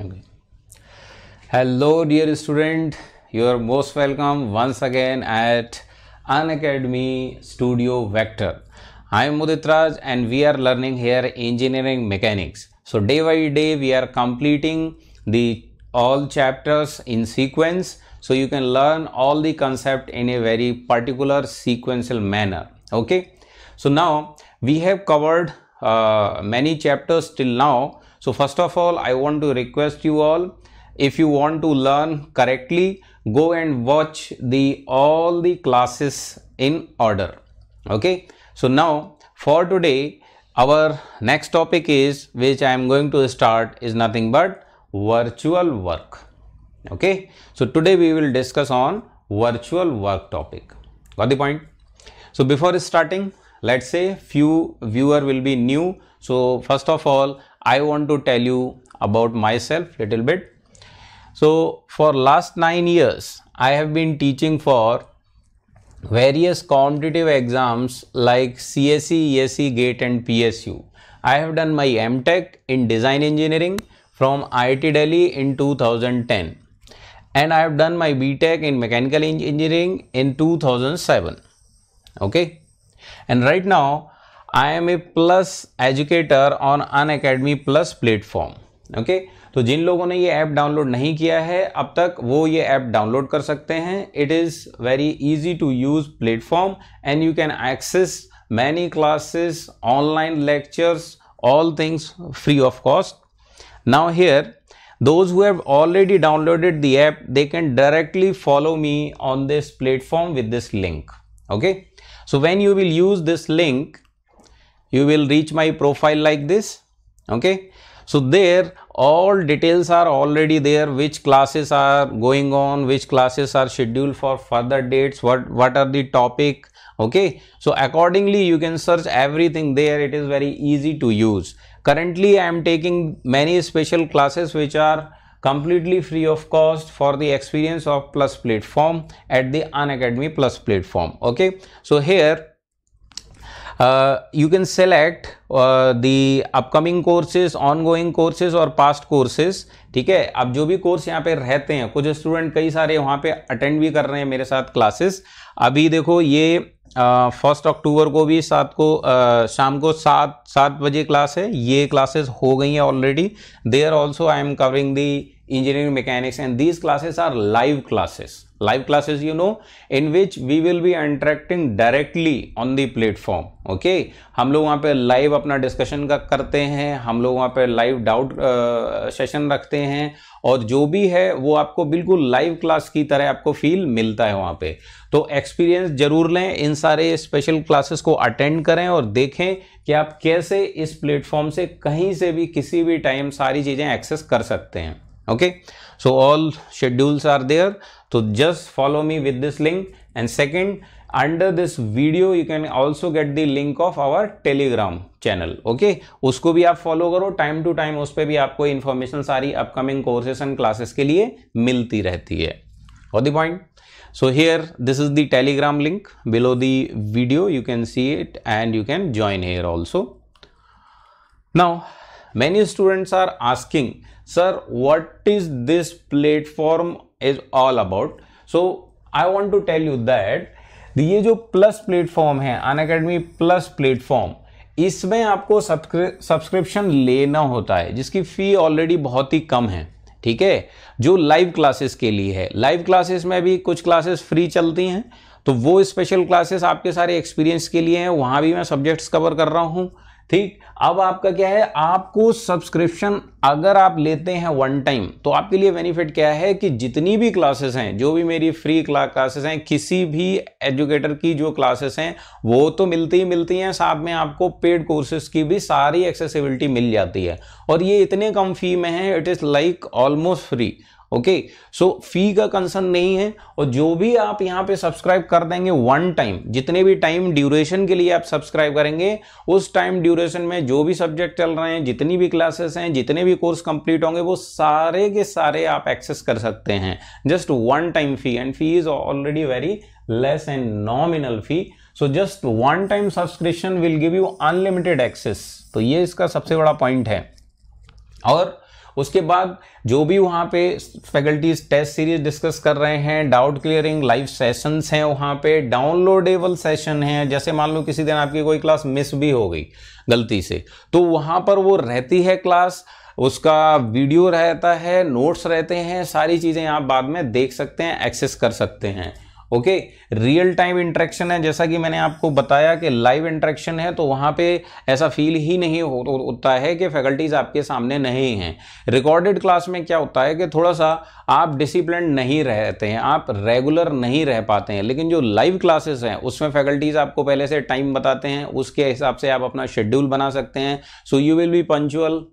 Okay. Hello, dear student. You are most welcome once again at Unacademy Studio Vector. I am Mudit Raj and we are learning here engineering mechanics. So day by day we are completing the all chapters in sequence so you can learn all the concept in a very particular sequential manner okay so now we have covered uh, many chapters till now so first of all i want to request you all if you want to learn correctly go and watch the all the classes in order. Okay? So now for today our next topic is which i am going to start is nothing but virtual work. Okay? So today we will discuss on virtual work topic. Got the point? So before starting let's say few viewer will be new. So first of all i want to tell you about myself little bit. So for last 9 years i have been teaching for various competitive exams like CSE, ESE, GATE and PSU. I have done my MTech in design engineering from IIT Delhi in 2010 and I have done my BTech in mechanical engineering in 2007 okay? And right now I am a plus educator on Unacademy plus platform okay तो जिन लोगों ने ये app download नहीं किया है, अब तक वो ये ऐप डाउनलोड कर सकते हैं। It is very easy to use platform and you can access many classes online lectures all things free of cost now here those who have already downloaded the app they can directly follow me on this platform with this link okay so when you will use this link you will reach my profile like this. Okay? So there all details are already there. Which classes are going on? Which classes are scheduled for further dates? What what are the topic? Okay? So accordingly you can search everything there. It is very easy to use. Currently i am taking many special classes which are completely free of cost for the experience of plus platform at the unacademy plus platform. Okay? So here uh, you can select uh, the upcoming courses ongoing courses और past courses. ठीक है? अब जो भी course यहाँ पे रहते हैं कुछ स्टूडेंट कई सारे वहाँ पे अटेंड भी कर रहे हैं मेरे साथ क्लासेस अभी देखो ये फ़र्स्ट uh, अक्टूबर को भी सात को आ, शाम को सात सात बजे क्लास है. ये क्लासेस हो गई हैं already there also I am covering the engineering mechanics and these classes are live classes. Live classes, you know, in which we will be interacting directly on the platform, okay? हम लोग वहाँ पे live अपना discussion का करते हैं, हम लोग वहाँ पे लाइव डाउट सेशन रखते हैं, और जो भी है, वो आपको बिल्कुल लाइव क्लास की तरह आपको फील मिलता है वहाँ पे। तो एक्सपीरियंस ज़रूर लें, इन सारे स्पेशल क्लासेस को अटेंड करें और देखें कि आप कैसे इस प्लेटफॉर्म से कहीं से भी किसी भी टाइम सारी चीज़ें एक्सेस कर सकते हैं। Okay so all schedules are there तो just follow me with this link and second under this video you can also get the link of our Telegram channel okay उसको भी आप फॉलो करो. टाइम टू टाइम उस पर भी आपको information सारी अपकमिंग कोर्सेस एंड क्लासेस के लिए मिलती रहती है. और the point so here this is the Telegram link below the video you can see it and you can join here also now many students are asking sir, what is this platform is all about? So, i want to tell you that ये जो plus platform है अन academy plus platform इसमें आपको subscription लेना होता है, जिसकी फ़ी already बहुत ही कम है, ठीक है? जो लाइव क्लासेस के लिए है लाइव क्लासेस में भी कुछ क्लासेस फ्री चलती हैं तो वो स्पेशल क्लासेस आपके सारे एक्सपीरियंस के लिए हैं, वहाँ भी मैं सब्जेक्ट्स कवर कर रहा हूँ ठीक? अब आपका क्या है? आपको सब्सक्रिप्शन अगर आप लेते हैं वन टाइम तो आपके लिए बेनिफिट क्या है कि जितनी भी क्लासेस हैं, जो भी मेरी फ्री क्लासेस हैं, किसी भी एजुकेटर की जो क्लासेस हैं, वो तो मिलती ही मिलती हैं, साथ में आपको पेड कोर्सेज की भी सारी एक्सेसिबिलिटी मिल जाती है। और ये इतने कम फ़ी में है it is like almost free okay so fee का कंसर्न नहीं है और जो भी आप यहाँ पे सब्सक्राइब कर देंगे वन टाइम जितने भी टाइम ड्यूरेशन के लिए आप सब्सक्राइब करेंगे, उस टाइम ड्यूरेशन में जो भी सब्जेक्ट चल रहे हैं, जितनी भी क्लासेस हैं, जितने भी कोर्स कंप्लीट होंगे, वो सारे के सारे आप एक्सेस कर सकते हैं। Just one time fee and fee is already very less and nominal fee so just one time subscription will give you unlimited access तो ये इसका सबसे बड़ा पॉइंट है। और उसके बाद जो भी वहाँ पे फैकल्टीज टेस्ट सीरीज़ डिस्कस कर रहे हैं डाउट क्लियरिंग लाइव सेशंस हैं वहाँ पे डाउनलोडेबल सेशन हैं, जैसे मान लो किसी दिन आपकी कोई क्लास मिस भी हो गई गलती से तो वहाँ पर वो रहती है क्लास उसका वीडियो रहता है नोट्स रहते हैं, सारी चीज़ें आप बाद में देख सकते हैं एक्सेस कर सकते हैं। ओके? रियल टाइम इंट्रैक्शन है, जैसा कि मैंने आपको बताया कि लाइव इंट्रैक्शन है तो वहाँ पे ऐसा फील ही नहीं होता है कि फैकल्टीज आपके सामने नहीं हैं। रिकॉर्डेड क्लास में क्या होता है कि थोड़ा सा आप डिसिप्लिन नहीं रहते हैं, आप रेगुलर नहीं रह पाते हैं, लेकिन जो लाइव क्लासेस हैं, उसमें फैकल्टीज आपको पहले से टाइम बताते हैं, उसके हिसाब से आप अपना शेड्यूल बना सकते हैं। So you will be punctual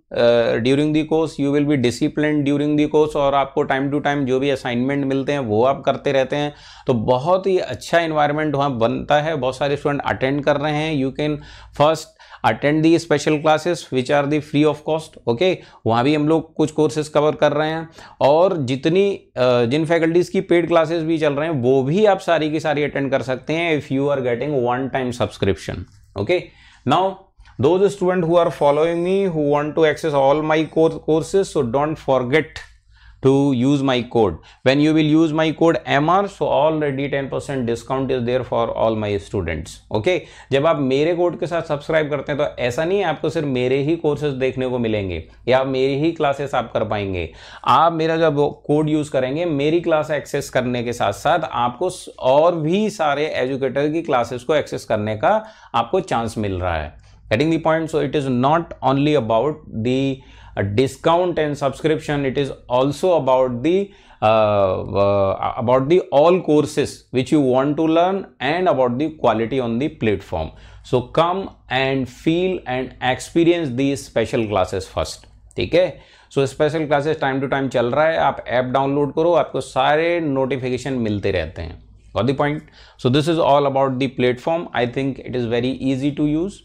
during the course you will be discipline during the course और आपको टाइम टू टाइम जो भी असाइनमेंट मिलते हैं, वो आप करते रहते हैं। तो बहुत ही अच्छा इन्वायरमेंट वहाँ बनता है। बहुत सारे स्टूडेंट अटेंड कर रहे हैं। You can first attend the special classes which are the free of cost okay वहाँ भी हम लोग कुछ कोर्सेज कवर कर रहे हैं। और जितनी जिन फैकल्टीज़ की पेड क्लासेस भी चल रहे हैं, वो भी आप सारी की सारी अटेंड कर सकते हैं if you are getting one time subscription okay now those students who are following me, who want to access all my courses, so don't forget to use my code. When you will use my code mr so already 10% discount is there for all my students. Okay? जब आप मेरे code के साथ subscribe करते हैं तो ऐसा नहीं है आपको सिर्फ़ मेरे ही कोर्सेज देखने को मिलेंगे, या मेरी ही क्लासेस आप कर पाएँगे। आप मेरा जब कोड यूज़ करेंगे, मेरी क्लास एक्सेस करने के साथ साथ आपको और भी सारे एजुकेटर की क्लासेस को एक्सेस करने का आपको चांस मिल रहा है। Getting the point? So, it is not only about the a discount and subscription it is also about the uh, uh, about the all courses which you want to learn and about the quality on the platform so come and feel and experience these special classes first ठीक है so special classes time to time चल रहा है आप app download करो आपको सारे notification मिलते रहते हैं got the point so this is all about the platform I think it is very easy to use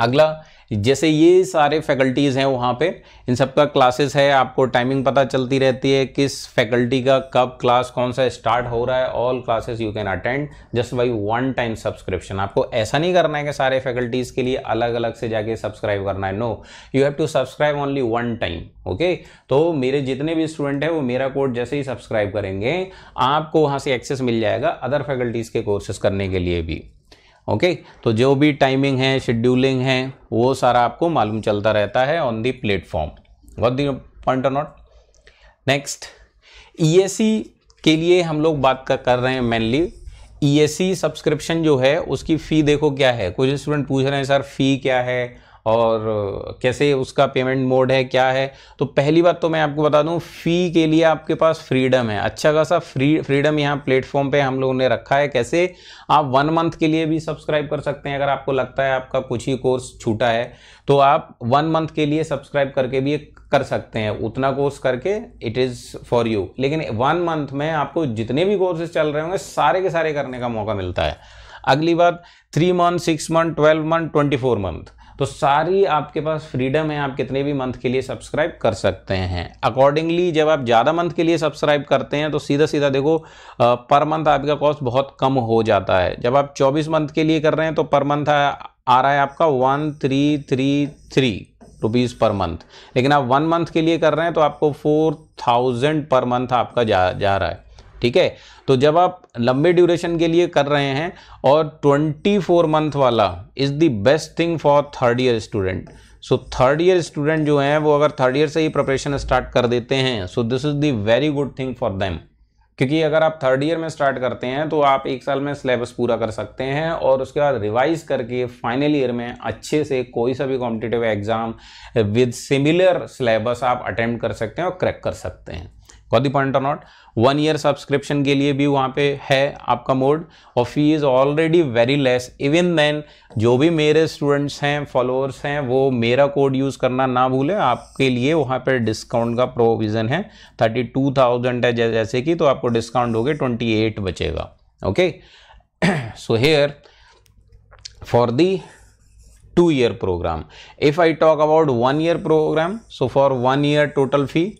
अगला जैसे ये सारे फैकल्टीज़ हैं वहाँ पे, इन सब का क्लासेस है, आपको टाइमिंग पता चलती रहती है किस फैकल्टी का कब क्लास कौन सा स्टार्ट हो रहा है all classes you can attend just by one time subscription आपको ऐसा नहीं करना है कि सारे फैकल्टीज़ के लिए अलग अलग से जाके सब्सक्राइब करना है. No you have to subscribe only one time okay तो मेरे जितने भी स्टूडेंट हैं, वो मेरा कोड जैसे ही सब्सक्राइब करेंगे, आपको वहाँ से एक्सेस मिल जाएगा अदर फैकल्टीज़ के कोर्सेज करने के लिए भी. ओके तो जो भी टाइमिंग है शेड्यूलिंग है वो सारा आपको मालूम चलता रहता है on the platform the point और नॉट नेक्स्ट ई के लिए हम लोग बात कर, कर रहे हैं मेनली ईएससी सब्सक्रिप्शन जो है उसकी फ़ी देखो क्या है? कुछ स्टूडेंट पूछ रहे हैं सर फ़ी क्या है? और कैसे उसका पेमेंट मोड है, क्या है? तो पहली बात तो मैं आपको बता दूँ फ़ी के लिए आपके पास फ्रीडम है। अच्छा खासा फ्री फ्रीडम यहाँ प्लेटफॉर्म पे हम लोगों ने रखा है। कैसे? आप वन मंथ के लिए भी सब्सक्राइब कर सकते हैं। अगर आपको लगता है आपका कुछ ही कोर्स छूटा है तो आप वन मंथ के लिए सब्सक्राइब करके भी कर सकते हैं। उतना कोर्स करके इट इज़ फॉर यू लेकिन वन मंथ में आपको जितने भी कोर्सेज चल रहे होंगे, सारे के सारे करने का मौका मिलता है। अगली बात three month six month twelve month twenty four month तो सारी आपके पास फ्रीडम है, आप कितने भी मंथ के लिए सब्सक्राइब कर सकते हैं। अकॉर्डिंगली जब आप ज़्यादा मंथ के लिए सब्सक्राइब करते हैं तो सीधा सीधा देखो पर मंथ आपका कॉस्ट बहुत कम हो जाता है। जब आप 24 मंथ के लिए कर रहे हैं तो पर मंथ आ रहा है आपका one three three three rupees per month लेकिन आप वन मंथ के लिए कर रहे हैं तो आपको फोर थाउज़ेंड पर मंथ आपका जा जा रहा है। ठीक है? तो जब आप लंबे ड्यूरेशन के लिए कर रहे हैं और 24 मंथ वाला is the best thing for third year student so third year student जो हैं, वो अगर थर्ड ईयर से ही प्रिपरेशन स्टार्ट कर देते हैं so this is the very good thing for them क्योंकि अगर आप थर्ड ईयर में स्टार्ट करते हैं तो आप एक साल में सिलेबस पूरा कर सकते हैं और उसके बाद रिवाइज करके फाइनल ईयर में अच्छे से कोई सा भी competitive exam with similar syllabus आप अटेम्प्ट कर सकते हैं और क्रैक कर सकते हैं। गॉट दी पॉइंट और नॉट वन ईयर सब्सक्रिप्शन के लिए भी वहाँ पे है आपका मोड और fee is already very less even then जो भी मेरे स्टूडेंट्स हैं फॉलोअर्स हैं, वो मेरा कोड यूज़ करना ना भूले। आपके लिए वहाँ पे डिस्काउंट का प्रोविज़न है। थर्टी टू थाउज़ेंड है जैसे कि तो आपको डिस्काउंट हो गए ट्वेंटी एट बचेगा। Okay so here for the two year program if I talk about one year program so for one year total fee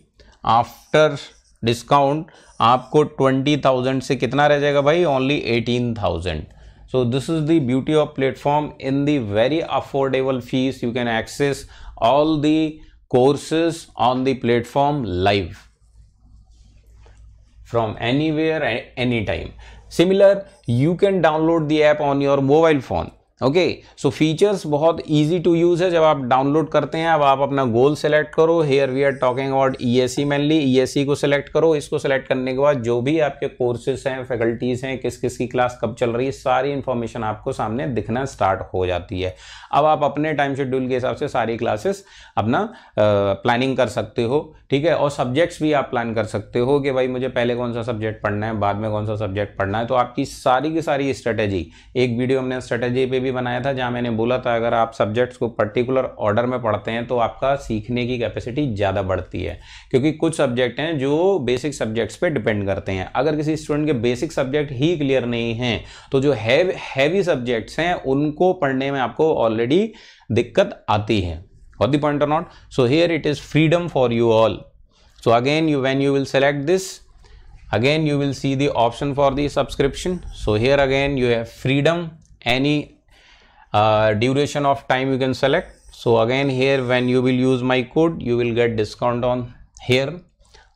after discount आपको 20,000 से कितना रह जाएगा भाई? Only 18,000 so this is the beauty of platform in the very affordable fees you can access all the courses on the platform live from any anywhere any time similar you can download the app on your mobile phone okay so features बहुत easy to use है। जब आप download करते हैं, अब आप अपना goal select करो। Here we are talking about ESC mainly ESC को सिलेक्ट करो। इसको सिलेक्ट करने के बाद जो भी आपके कोर्सेज हैं फैकल्टीज हैं किस किस की क्लास कब चल रही है, सारी इन्फॉर्मेशन आपको सामने दिखना स्टार्ट हो जाती है। अब आप अपने टाइम शेड्यूल के हिसाब से सारी क्लासेस अपना प्लानिंग कर सकते हो। ठीक है? और सब्जेक्ट्स भी आप प्लान कर सकते हो कि भाई मुझे पहले कौन सा सब्जेक्ट पढ़ना है, बाद में कौन सा सब्जेक्ट पढ़ना है। तो आपकी सारी की सारी स्ट्रेटेजी एक वीडियो हमने स्ट्रेटेजी पे भी बनाया था, जहाँ मैंने बोला था, अगर आप सब्जेक्ट्स को पर्टिकुलर ऑर्डर में पढ़ते हैं तो आपका सीखने की कैपेसिटी ज़्यादा बढ़ती है। क्योंकि कुछ सब्जेक्ट हैं जो बेसिक सब्जेक्ट्स पर डिपेंड करते हैं। अगर किसी स्टूडेंट के बेसिक सब्जेक्ट ही क्लियर नहीं हैं तो जो हैवी सब्जेक्ट्स हैं, उनको पढ़ने में आपको ऑलरेडी दिक्कत आती है। got the point or not so here it is freedom for you all so again you when you will select this again you will see the option for the subscription so here again you have freedom any uh, duration of time you can select so again here when you will use my code you will get discount on here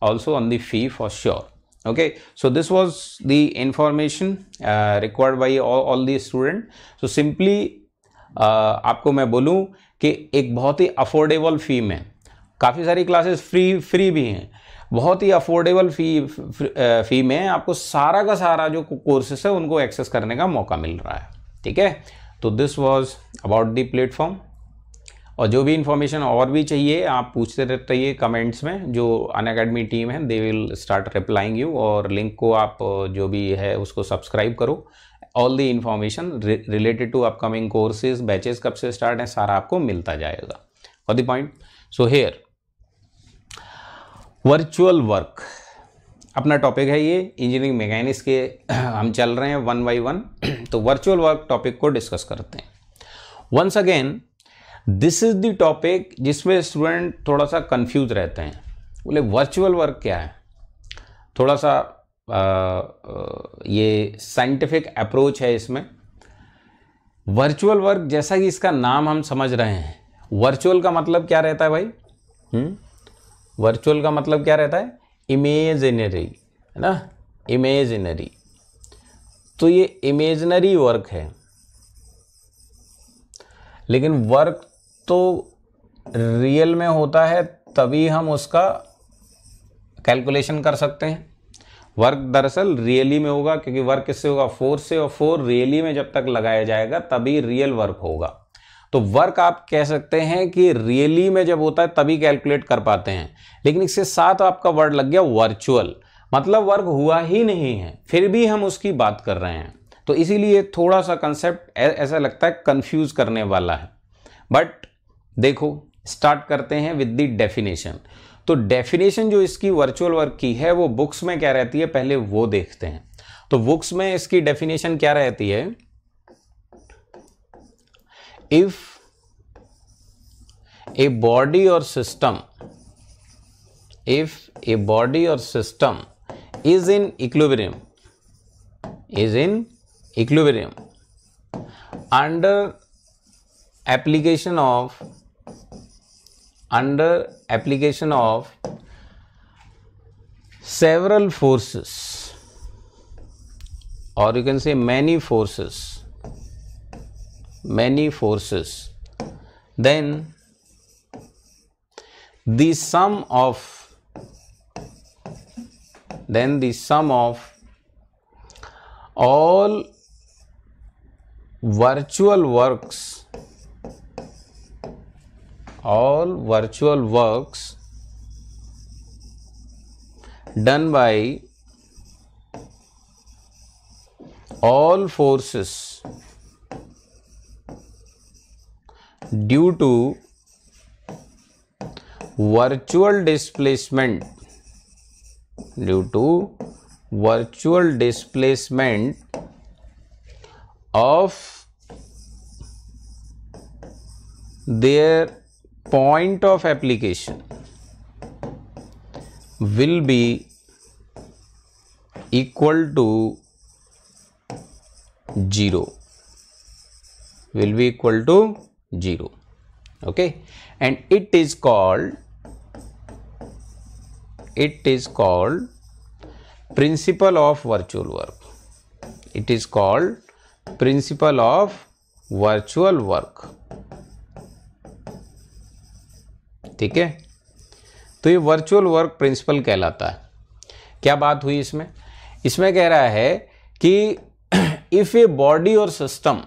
also on the fee for sure okay so this was the information uh, required by all, all the student so simply uh, आपको मैं बोलूं कि एक बहुत ही affordable fee में, काफ़ी सारी क्लासेस फ्री फ्री भी हैं। बहुत ही अफोर्डेबल फ़ी फ़ी में आपको सारा का सारा जो कोर्सेस है, उनको एक्सेस करने का मौका मिल रहा है। ठीक है? तो this was about the platform और जो भी इंफॉर्मेशन और भी चाहिए, आप पूछते रहते रहिए कमेंट्स में। जो अन अकेडमी टीम है they will start replying you और लिंक को आप, जो भी है, उसको सब्सक्राइब करो। All the information related to upcoming courses batches कब से स्टार्ट है, सारा आपको मिलता जाएगा। और the point so here virtual work अपना टॉपिक है ये इंजीनियरिंग मैकेनिक्स के, हम चल रहे हैं वन बाई वन तो वर्चुअल वर्क टॉपिक को डिस्कस करते हैं। Once again this is the topic जिसमें स्टूडेंट थोड़ा सा कंफ्यूज रहते हैं। बोले वर्चुअल वर्क क्या है? थोड़ा सा ये साइंटिफिक अप्रोच है इसमें। वर्चुअल वर्क जैसा कि इसका नाम हम समझ रहे हैं। वर्चुअल का मतलब क्या रहता है भाई? वर्चुअल हम्म? का मतलब क्या रहता है? इमेजिनरी है ना? इमेजिनरी तो ये इमेजनरी वर्क है। लेकिन वर्क तो रियल में होता है, तभी हम उसका कैलकुलेशन कर सकते हैं। वर्क दरअसल रियली में होगा, क्योंकि वर्क किससे होगा? फोर से, और फोर रियली में जब तक लगाया जाएगा, तभी रियल वर्क होगा। तो वर्क आप कह सकते हैं कि रियली में जब होता है, तभी कैलकुलेट कर पाते हैं। लेकिन इसके साथ आपका वर्ड लग गया वर्चुअल। मतलब वर्क हुआ ही नहीं है, फिर भी हम उसकी बात कर रहे हैं। तो इसीलिए थोड़ा सा कंसेप्ट ऐसा लगता है कंफ्यूज करने वाला है। बट देखो स्टार्ट करते हैं विद द डेफिनेशन तो डेफिनेशन जो इसकी वर्चुअल वर्क की है, वो बुक्स में क्या रहती है? पहले वो देखते हैं। तो बुक्स में इसकी डेफिनेशन क्या रहती है? If a body or system if a body or system is in equilibrium is in equilibrium under application of under application of several forces or you can say many forces many forces then the sum of then the sum of all virtual works all virtual works done by all forces due to virtual displacement due to virtual displacement of their point of application will be equal to 0 will be equal to 0 okay? And it is called it is called principle of virtual work. It is called principle of virtual work ठीक है? तो ये virtual work principle कहलाता है। क्या बात हुई इसमें? इसमें कह रहा है कि if a body or system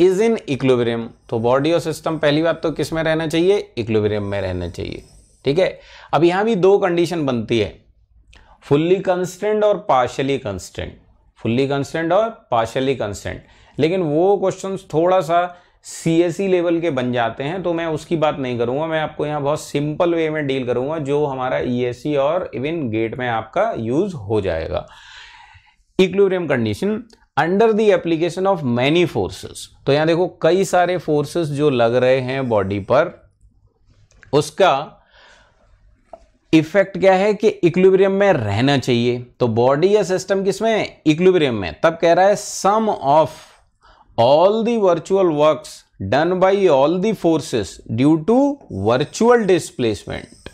is in equilibrium तो बॉडी और सिस्टम पहली बात तो किसमें रहना चाहिए? इक्लोबेरियम में रहना चाहिए। ठीक है? अब यहाँ भी दो कंडीशन बनती है। फुल्ली कंस्टेंट और पार्शली कंस्टेंट फुल्ली कंस्टेंट और पार्शली कंस्टेंट लेकिन वो क्वेश्चन थोड़ा सा सी लेवल के बन जाते हैं तो मैं उसकी बात नहीं करूँगा। मैं आपको यहाँ बहुत सिंपल वे में डील करूँगा, जो हमारा ई e और इवन गेट में आपका यूज़ हो जाएगा। Equilibrium condition under the application of many forces तो यहाँ देखो, कई सारे फोर्सेस जो लग रहे हैं बॉडी पर, उसका इफ़ेक्ट क्या है कि इक्विलिब्रियम में रहना चाहिए। तो बॉडी या सिस्टम किसमें? इक्विलिब्रियम में। तब कह रहा है sum of all the virtual works done by all the forces due to virtual displacement.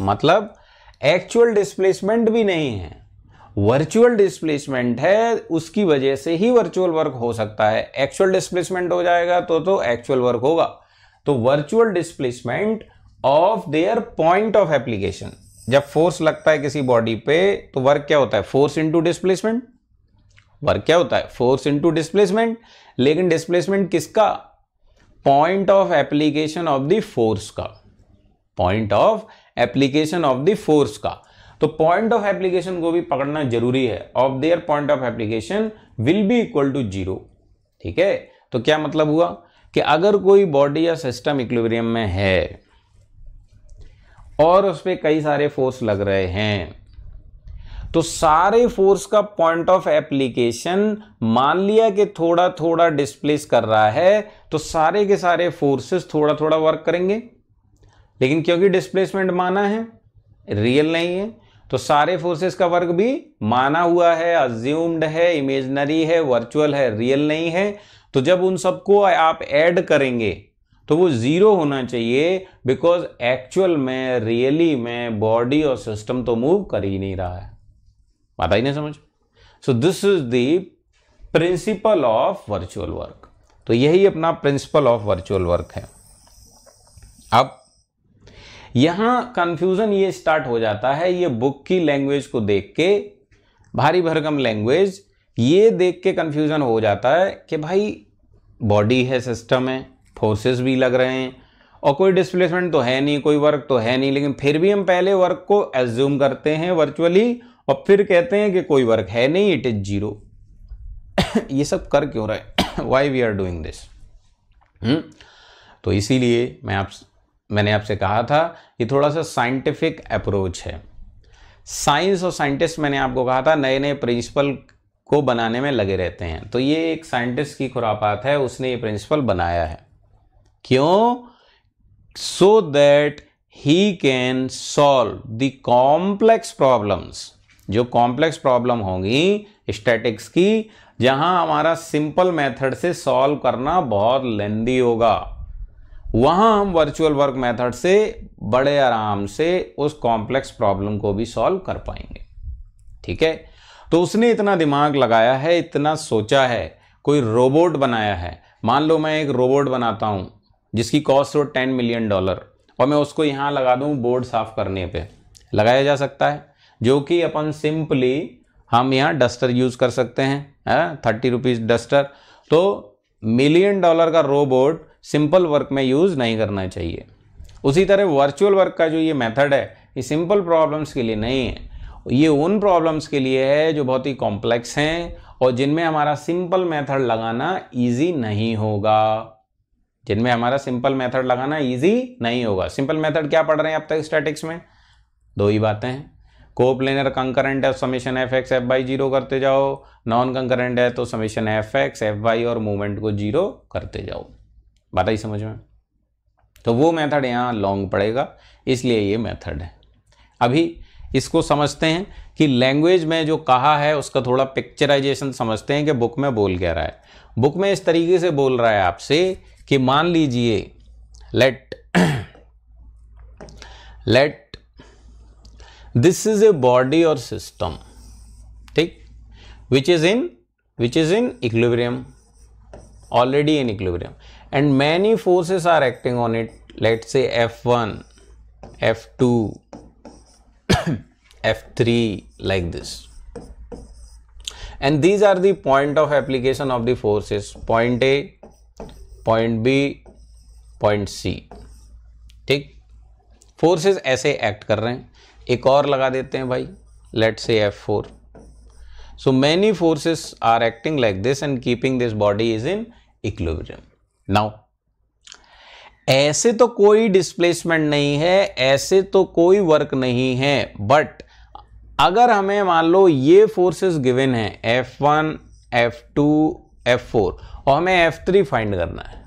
मतलब एक्चुअल डिस्प्लेसमेंट भी नहीं है। वर्चुअल डिस्प्लेसमेंट है, उसकी वजह से ही वर्चुअल वर्क हो सकता है। एक्चुअल डिस्प्लेसमेंट हो जाएगा तो तो एक्चुअल वर्क होगा। तो virtual displacement of their point of application जब फोर्स लगता है किसी बॉडी पे तो वर्क क्या होता है? फोर्स इनटू डिस्प्लेसमेंट वर्क क्या होता है? फोर्स इनटू डिस्प्लेसमेंट लेकिन डिस्प्लेसमेंट किसका? Point of application of the force का। Point of application of the force का। तो पॉइंट ऑफ़ एप्लीकेशन को भी पकड़ना ज़रूरी है। Of their point of application will be equal to zero ठीक है? तो क्या मतलब हुआ? कि अगर कोई बॉडी या सिस्टम इक्विलिब्रियम में है और उस पर कई सारे फोर्स लग रहे हैं तो सारे फोर्स का पॉइंट ऑफ़ एप्लीकेशन मान लिया कि थोड़ा थोड़ा डिस्प्लेस कर रहा है तो सारे के सारे फोर्सेस थोड़ा थोड़ा वर्क करेंगे। लेकिन क्योंकि डिस्प्लेसमेंट माना है रियल नहीं है तो सारे फोर्सेस का वर्क भी माना हुआ है अज्यूम्ड है इमेजनरी है वर्चुअल है रियल नहीं है। तो जब उन सबको आप ऐड करेंगे तो वो ज़ीरो होना चाहिए बिकॉज़ एक्चुअल में रियली में बॉडी और सिस्टम तो मूव कर ही नहीं रहा है। बात आई नहीं समझ। So this is the principle of virtual work तो यही अपना प्रिंसिपल ऑफ़ वर्चुअल वर्क है। अब यहाँ कंफ्यूजन ये स्टार्ट हो जाता है, ये बुक की लैंग्वेज को देख के, भारी भरकम लैंग्वेज ये देख के कंफ्यूजन हो जाता है कि भाई बॉडी है सिस्टम है फोर्सेस भी लग रहे हैं, और कोई डिस्प्लेसमेंट तो है नहीं, कोई वर्क तो है नहीं, लेकिन फिर भी हम पहले वर्क को एज्यूम करते हैं वर्चुअली और फिर कहते हैं कि कोई वर्क है नहीं इट इज़ ज़ीरो ये सब कर क्यों रहे why we are doing this तो इसीलिए मैं आप, मैंने आपसे कहा था ये थोड़ा सा साइंटिफिक अप्रोच है। साइंस और साइंटिस्ट मैंने आपको कहा था नए नए प्रिंसिपल को बनाने में लगे रहते हैं। तो ये एक साइंटिस्ट की खुरापात है, उसने ये प्रिंसिपल बनाया है। क्यों? So that he can solve the complex problems जो कॉम्प्लेक्स प्रॉब्लम होंगी स्टैटिक्स की, जहाँ हमारा सिंपल मेथड से सॉल्व करना बहुत लेंदी होगा। वहाँ हम वर्चुअल वर्क मेथड से बड़े आराम से उस कॉम्प्लेक्स प्रॉब्लम को भी सॉल्व कर पाएँगे। ठीक है? तो उसने इतना दिमाग लगाया है, इतना सोचा है, कोई रोबोट बनाया है। मान लो मैं एक रोबोट बनाता हूँ, जिसकी कॉस्ट हो टेन मिलियन डॉलर और मैं उसको यहाँ लगा दूँ बोर्ड साफ़ करने पे। लगाया जा सकता है? जो कि अपन सिंपली हम यहाँ डस्टर यूज़ कर सकते हैं थर्टी रुपीज़ डस्टर। तो मिलियन डॉलर का रोबोट सिंपल वर्क में यूज़ नहीं करना चाहिए। उसी तरह वर्चुअल वर्क का जो ये मेथड है, ये सिंपल प्रॉब्लम्स के लिए नहीं है। ये उन प्रॉब्लम्स के लिए है जो बहुत ही कॉम्प्लेक्स हैं और जिनमें हमारा सिंपल मेथड लगाना इजी नहीं होगा। जिनमें हमारा सिंपल मेथड लगाना इजी नहीं होगा। सिंपल मेथड क्या पढ़ रहे हैं अब तक स्टैटिक्स में? दो ही बातें हैं। कोप्लेनर कंकरेंट है summation F X F Y zero करते जाओ। नॉन कंकरेंट है तो summation F X F Y और मूवमेंट को ज़ीरो करते जाओ। बात आई समझ में? तो वो मेथड यहाँ लॉन्ग पड़ेगा, इसलिए ये मेथड है। अभी इसको समझते हैं कि लैंग्वेज में जो कहा है, उसका थोड़ा पिक्चराइजेशन समझते हैं कि बुक में बोल क्या रहा है। बुक में इस तरीके से बोल रहा है आपसे कि मान लीजिए let let this is a body or system ठीक which is in which is in equilibrium already in equilibrium and many forces are acting on it let's say f1 f2 f3 like this and these are the point of application of the forces point a point b point c ठीक forces ऐसे act कर रहे हैं एक और लगा देते हैं भाई let say F four so many forces are acting like this and keeping this body is in equilibrium now ऐसे तो कोई डिस्प्लेसमेंट नहीं है ऐसे तो कोई वर्क नहीं है बट अगर हमें मान लो ये फोर्सेस गिवन है F1, F2, F4 और हमें एफ़ थ्री फाइंड करना है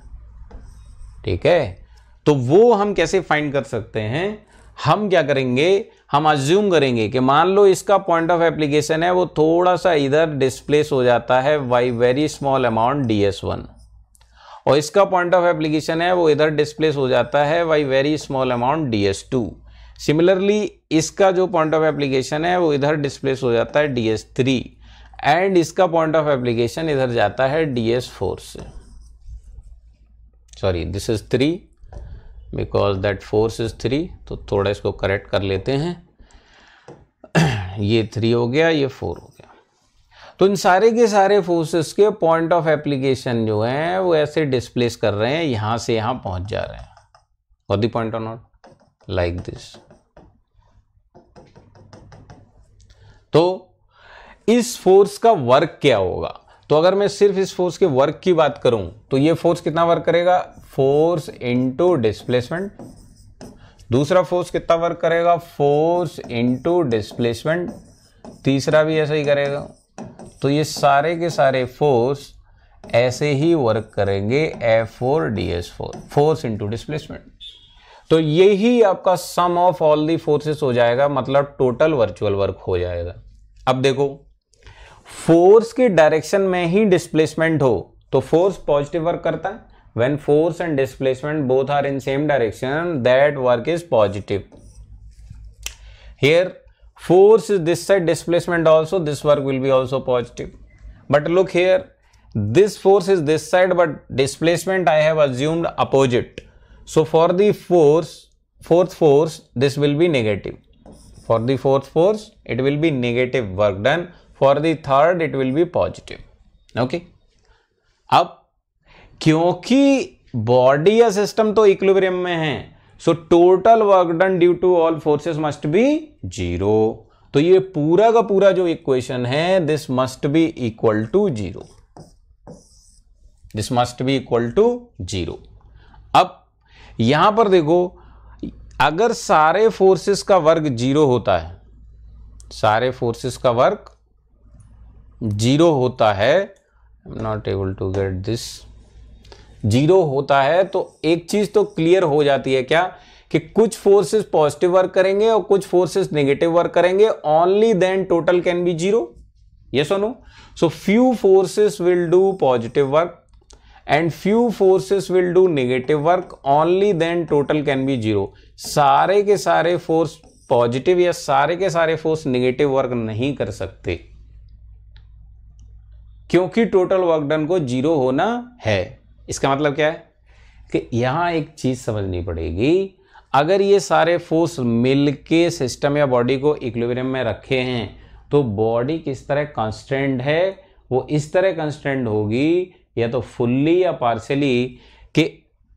ठीक है? तो वो हम कैसे फाइंड कर सकते हैं? हम क्या करेंगे? हम अज्यूम करेंगे कि मान लो इसका पॉइंट ऑफ़ एप्लीकेशन है, वो थोड़ा सा इधर डिस्प्लेस हो जाता है by very small amount D S one और इसका पॉइंट ऑफ़ एप्लीकेशन है, वो इधर डिस्प्लेस हो जाता है by very small amount D S two similarly इसका जो पॉइंट ऑफ़ एप्लीकेशन है, वो इधर डिस्प्लेस हो जाता है डी एस थ्री एंड इसका पॉइंट ऑफ़ एप्लीकेशन इधर जाता है डी एस फोर से. Sorry this is three because that force is three तो थोड़ा इसको करेक्ट कर लेते हैं। ये थ्री हो गया, ये फोर हो गया। तो इन सारे के सारे फोर्सेस के पॉइंट ऑफ़ एप्लीकेशन जो है, वो ऐसे डिस्प्लेस कर रहे हैं, यहाँ से यहाँ पहुँच जा रहे हैं। और the point on like this तो इस फोर्स का वर्क क्या होगा? तो अगर मैं सिर्फ़ इस फोर्स के वर्क की बात करूँ तो ये फोर्स कितना वर्क करेगा? फोर्स इंटू डिस्प्लेसमेंट दूसरा फोर्स कितना वर्क करेगा? फोर्स इंटू डिस्प्लेसमेंट तीसरा भी ऐसा ही करेगा। तो ये सारे के सारे फोर्स ऐसे ही वर्क करेंगे F four D S four force into displacement तो यही आपका sum of all the forces हो जाएगा मतलब टोटल वर्चुअल वर्क हो जाएगा। अब देखो फोर्स के डायरेक्शन में ही डिस्प्लेसमेंट हो तो फोर्स पॉजिटिव वर्क करता है। When force and displacement both are in same direction that work is positive here force is this side displacement also this work will be also positive but look here this force is this side but displacement I have assumed opposite so for the force fourth force this will be negative for the fourth force it will be negative work done for the third, it will be positive. Okay? अब, क्योंकि body या system तो equilibrium में है so total work done due to all forces must be zero तो ये पूरा का पूरा जो इक्वेशन है this must be equal to zero this must be equal to zero अब, यहाँ पर देखो, अगर सारे फोर्सेस का वर्क ज़ीरो होता है, सारे फोर्सेस का वर्क ज़ीरो होता है I am not able to get this zero होता है तो एक चीज़ तो क्लियर हो जाती है क्या? कि कुछ फोर्सेस पॉजिटिव वर्क करेंगे और कुछ फोर्सेस नेगेटिव वर्क करेंगे only then total can be zero ये सुनो so few forces will do positive work and few forces will do negative work only then total can be zero सारे के सारे force positive या सारे के सारे फोर्स नेगेटिव वर्क नहीं कर सकते। क्योंकि टोटल वर्क डन को ज़ीरो होना है। इसका मतलब क्या है? कि यहाँ एक चीज़ समझनी पड़ेगी, अगर ये सारे फोर्स मिल के सिस्टम या बॉडी को इक्विलिब्रियम में रखे हैं तो बॉडी किस तरह कांस्टेंट है? वो इस तरह कांस्टेंट होगी, या तो फुल्ली या पार्शियली कि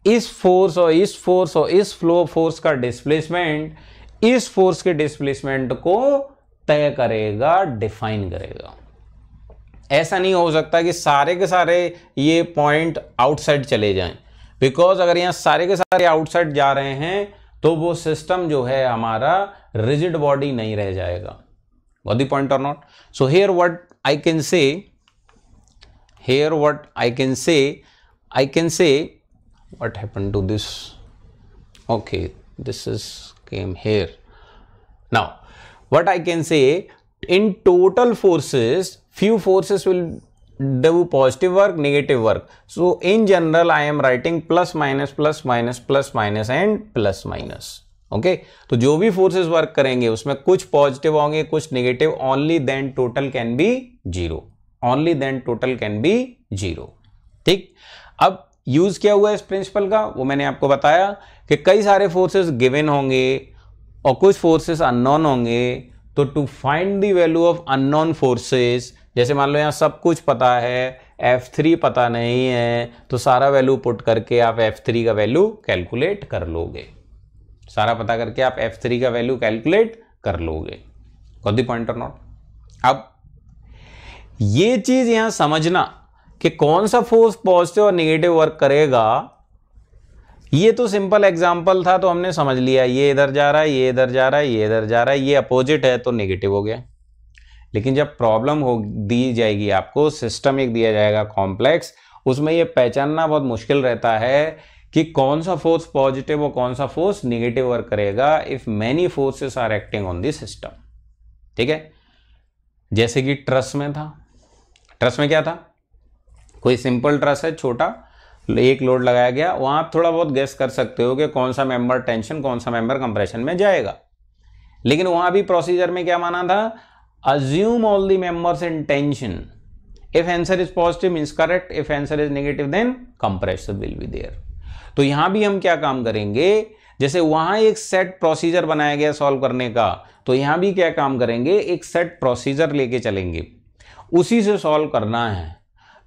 इस फोर्स और इस फोर्स और इस फ्लो फोर्स का डिस्प्लेसमेंट इस फोर्स के डिस्प्लेसमेंट को तय करेगा डिफाइन करेगा। ऐसा नहीं हो सकता कि सारे के सारे ये पॉइंट आउटसाइड चले जाएँ। बिकॉज़ अगर यहाँ सारे के सारे आउटसाइड जा रहे हैं तो वो सिस्टम जो है हमारा रिजिड बॉडी नहीं रह जाएगा। वॉट द पॉइंट और not so here what I can say here what I can say I can say what happened to this? Okay, this is came here. Now, what i can say, in total forces few forces will do positive work, negative work. So, in general, i am writing plus minus plus minus plus minus and plus minus. Okay okay? तो जो भी forces work करेंगे, उसमें कुछ positive होंगे, कुछ negative only then total can be zero only then total can be zero ठीक? अब यूज़ क्या हुआ इस प्रिंसिपल का? वो मैंने आपको बताया कि कई सारे फोर्सेस गिवन होंगे और कुछ फोर्सेस अननोन होंगे। तो to find the value of unknown forces जैसे मान लो यहाँ सब कुछ पता है F3 पता नहीं है तो सारा वैल्यू पुट करके आप F3 का वैल्यू कैलकुलेट कर लोगे। सारा पता करके आप F3 का वैल्यू कैलकुलेट कर लोगे। गॉट दी पॉइंट और नॉट अब ये चीज़ यहाँ समझना कि कौन सा फोर्स पॉजिटिव और निगेटिव वर्क करेगा। ये तो सिंपल एग्ज़ाम्पल था तो हमने समझ लिया, ये इधर जा रहा है, ये इधर जा रहा है, ये इधर जा रहा है, ये अपोजिट है तो नेगेटिव हो गया। लेकिन जब प्रॉब्लम हो, दी जाएगी आपको, सिस्टम एक दिया जाएगा कॉम्प्लेक्स, उसमें ये पहचानना बहुत मुश्किल रहता है कि कौन सा फोर्स पॉजिटिव और कौन सा फोर्स निगेटिव वर्क करेगा if many forces are acting on the system ठीक है? जैसे कि ट्रस में था। ट्रस में क्या था? कोई सिंपल ट्रस है, छोटा, एक लोड लगाया गया, वहाँ आप थोड़ा बहुत गेस कर सकते हो कि कौन सा मेंबर टेंशन कौन सा मेंबर कंप्रेशन में जाएगा। लेकिन वहाँ भी प्रोसीजर में क्या माना था? Assume all the members in tension if answer is positive means correct if answer is negative then compressor will be there तो यहाँ भी हम क्या काम करेंगे जैसे वहाँ एक सेट प्रोसीजर बनाया गया सॉल्व करने का तो यहाँ भी क्या काम करेंगे एक सेट प्रोसीजर लेके चलेंगे उसी से सॉल्व करना है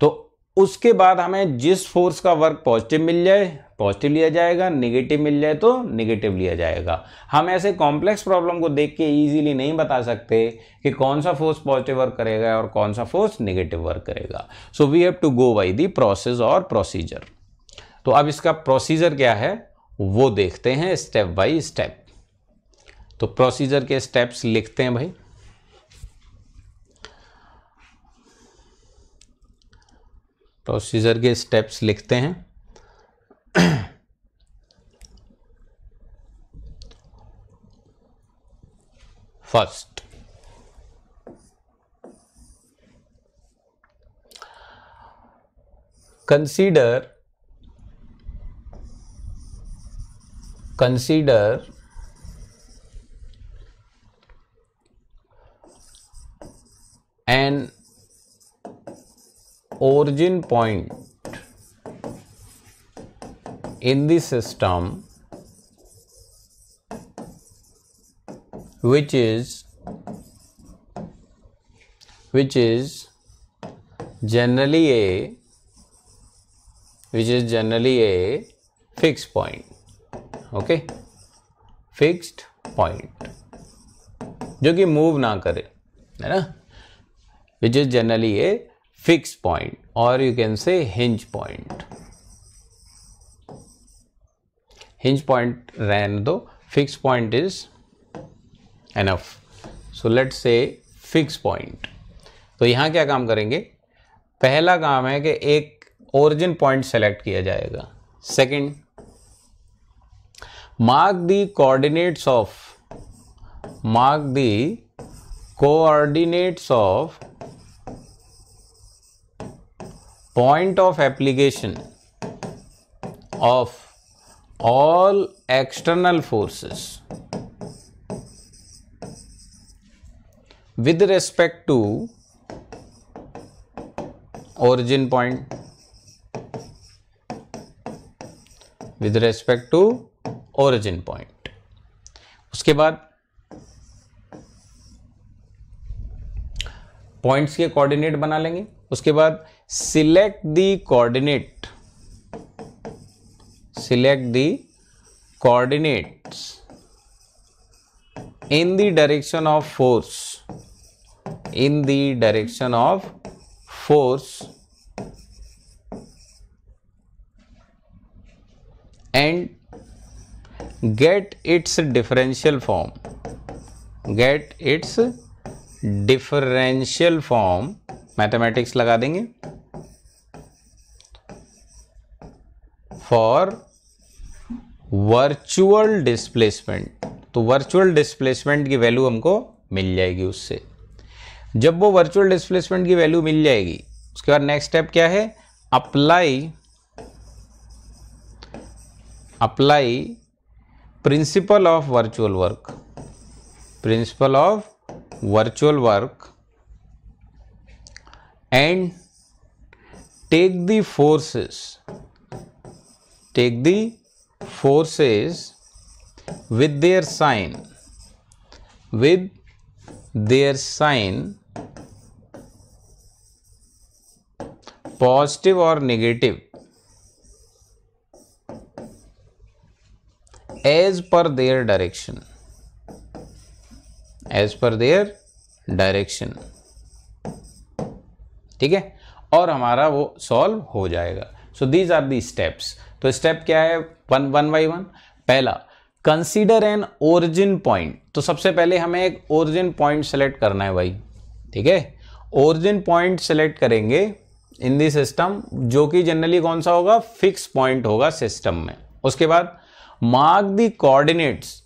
तो उसके बाद हमें जिस फोर्स का वर्क पॉजिटिव मिल जाए पॉजिटिव लिया जाएगा नेगेटिव मिल जाए तो नेगेटिव लिया जाएगा। हम ऐसे कॉम्प्लेक्स प्रॉब्लम को देख के इजीली नहीं बता सकते कि कौन सा फोर्स पॉजिटिव वर्क करेगा और कौन सा फोर्स नेगेटिव वर्क करेगा। So we have to go by the process और प्रोसीजर तो अब इसका प्रोसीजर क्या है? वो देखते हैं स्टेप बाई स्टेप तो प्रोसीजर के स्टेप्स लिखते हैं भाई। प्रोसीजर के स्टेप्स लिखते हैं। First, consider consider an origin point in the system which is which is generally a which is generally a fixed point okay fixed point जो कि मूव ना करे है ना which is generally a fix point और you can say hinge point hinge point रहने दो, fixed point is enough. So, let's say fixed point. तो यहाँ क्या काम करेंगे? पहला काम है कि एक ओरिजिन पॉइंट सेलेक्ट किया जाएगा। Second mark the coordinates of mark the coordinates of point of application of all external forces with respect to origin point with respect to origin point उसके बाद पॉइंट्स के कोऑर्डिनेट बना लेंगे उसके बाद select the coordinate select the coordinates in the direction of force in the direction of force and get its differential form get its differential form mathematics लगा देंगे for virtual displacement. तो virtual displacement की value हमको मिल जाएगी उससे। जब वो वर्चुअल डिस्प्लेसमेंट की वैल्यू मिल जाएगी, उसके बाद नेक्स्ट स्टेप क्या है? Apply apply principle of virtual work principle of virtual work and take the forces take the forces with their sign with their sign positive or negative as per their direction as per their direction ठीक है और हमारा वो solve हो जाएगा so these are the steps तो step क्या है? वन वन बाई वन पहला कंसीडर एन ओरिजिन पॉइंट तो सबसे पहले हमें एक ओरिजिन पॉइंट सेलेक्ट करना है भाई। ठीक है? ओरिजिन पॉइंट सेलेक्ट करेंगे इन दी सिस्टम जो कि जनरली कौन सा होगा? फिक्स पॉइंट होगा सिस्टम में। उसके बाद मार्क दी कोऑर्डिनेट्स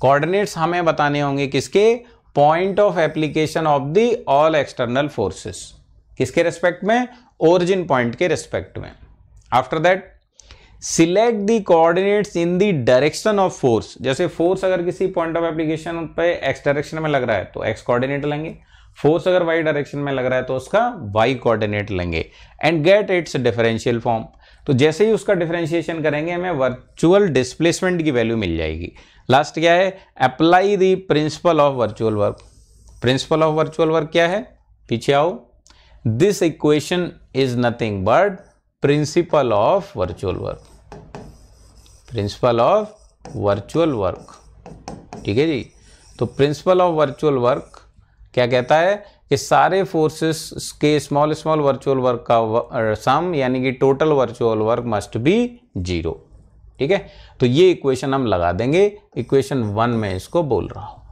कोऑर्डिनेट्स हमें बताने होंगे किसके? Point of application of the all external forces किसके रेस्पेक्ट में? ओरिजिन पॉइंट के रेस्पेक्ट में। After that select the coordinates in the direction of force जैसे फोर्स अगर किसी पॉइंट ऑफ़ एप्लीकेशन पे एक्स डायरेक्शन में लग रहा है तो एक्स कोऑर्डिनेट लेंगे। फोर्स अगर वाई डायरेक्शन में लग रहा है तो उसका वाई कोऑर्डिनेट लेंगे। And get its differential form तो जैसे ही उसका डिफरेंशिएशन करेंगे, हमें वर्चुअल डिस्प्लेसमेंट की वैल्यू मिल जाएगी। लास्ट क्या है? Apply the principle of virtual work principle of virtual work क्या है? पीछे आओ। This equation is nothing but principle of virtual work principle of virtual work ठीक है जी? तो प्रिंसिपल ऑफ़ वर्चुअल वर्क क्या कहता है? कि सारे फोर्सेस के स्मॉल स्मॉल वर्चुअल वर्क का सम यानी कि total virtual work must be zero ठीक है? तो ये इक्वेशन हम लगा देंगे। इक्वेशन वन में इसको बोल रहा हूँ।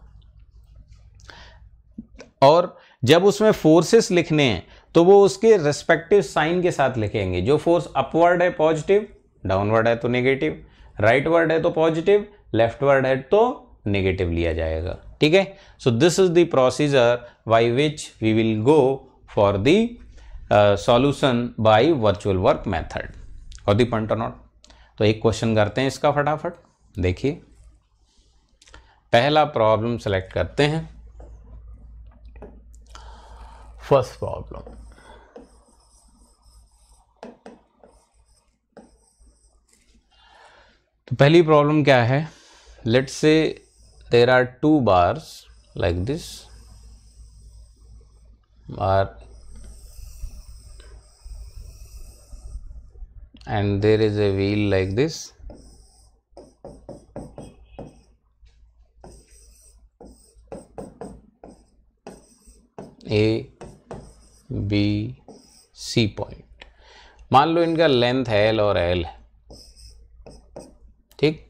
और जब उसमें फोर्सेस लिखने हैं तो वो उसके रेस्पेक्टिव साइन के साथ लिखेंगे। जो फोर्स अपवर्ड है पॉजिटिव डाउनवर्ड है तो नेगेटिव राइट right वर्ड है तो पॉजिटिव, लेफ़्ट वर्ड है तो नेगेटिव लिया जाएगा। ठीक है? So this is the procedure by which we will go for the solution by virtual work method और दी पॉइंट नॉट तो एक क्वेश्चन करते हैं इसका फटाफट। देखिए। पहला प्रॉब्लम सेलेक्ट करते हैं। फ़र्स्ट प्रॉब्लम तो पहली प्रॉब्लम क्या है? Let say there are two bars like this bar and there is a wheel like this. A B C point मान लो इनका लेंथ एल और एल है ठीक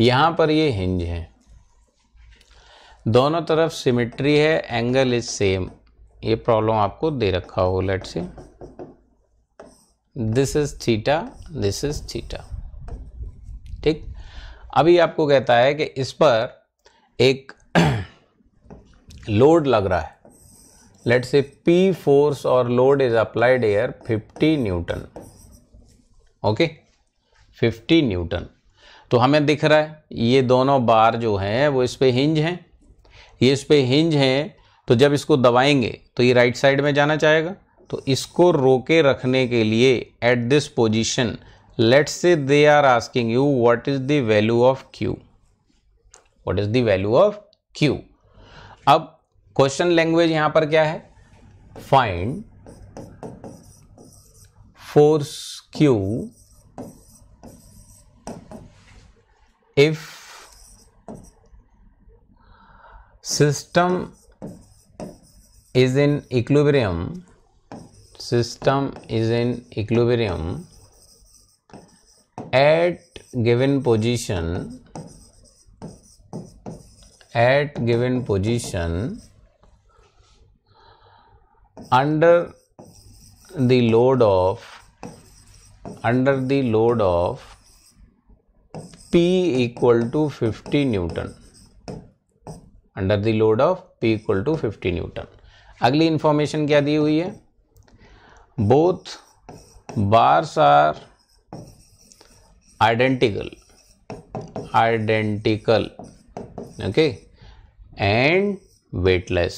यहाँ पर ये हिंज है। दोनों तरफ़ सिमेट्री है एंगल इज़ सेम ये प्रॉब्लम आपको दे रखा हो let say this is theta this is theta ठीक? अभी आपको कहता है कि इस पर एक लोड लग रहा है। लेट से पी फोर्स और load is applied here 50 newton okay 50 newton तो हमें दिख रहा है, ये दोनों बार जो हैं, वो इस पर हिंज हैं। ये इस पर हिंज हैं तो जब इसको दबाएँगे तो ये राइट साइड में जाना चाहेगा। तो इसको रोके रखने के लिए eight this position let's say they are asking you what is the value of Q what is the value of Q अब क्वेश्चन लैंग्वेज यहाँ पर क्या है? Find force Q if system is in equilibrium system is in equilibrium at given position at given position under the load of under the load of P equal to 50 newton under the load of P equal to 50 newton अगली information क्या दी हुई है? Both bars are identical. Identical. Okay? And weightless.